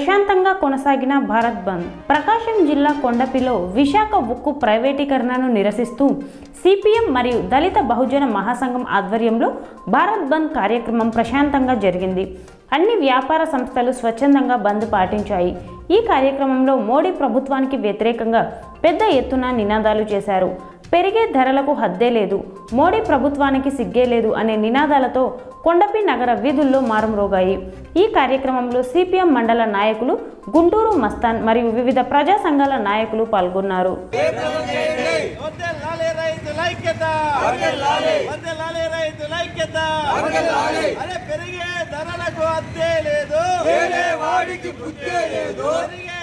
ప్రశాంతంగా కొనసాగిన భారత్ బంద్. ప్రకాశం జిల్లా కొండపిలో విశాఖ ఉక్కు ప్రైవేటీకరణను నిరసిస్తూ సిపిఎం మరియు దళిత బహుజన మహాసంఘం ఆధ్వర్యంలో భారత్ బంద్ కార్యక్రమం ప్రశాంతంగా జరిగింది. అన్ని వ్యాపార సంస్థలు స్వచ్ఛందంగా బంద్ పాటించాయి. ఈ కార్యక్రమంలో మోడీ ప్రభుత్వానికి వ్యతిరేకంగా పెద్ద ఎత్తున నినాదాలు చేశారు. పెరిగే ధరలకు హద్దే లేదు. మోడీ ప్రభుత్వానికి సిగ్గే లేదు అనే నినాదాలతో కొండపి నగర వీధుల్లో మారుమ్రోగాయి ఈ కార్యక్రమంలో సిపిఎం మండల నాయకులు గుంటూరు మస్తాన్ మరియు వివిధ ప్రజా సంఘాల నాయకులు పాల్గొన్నారు. పెరిగే ధరలకు అద్దే లేదు. వాడికి బుద్ధే లేదు. పెరిగే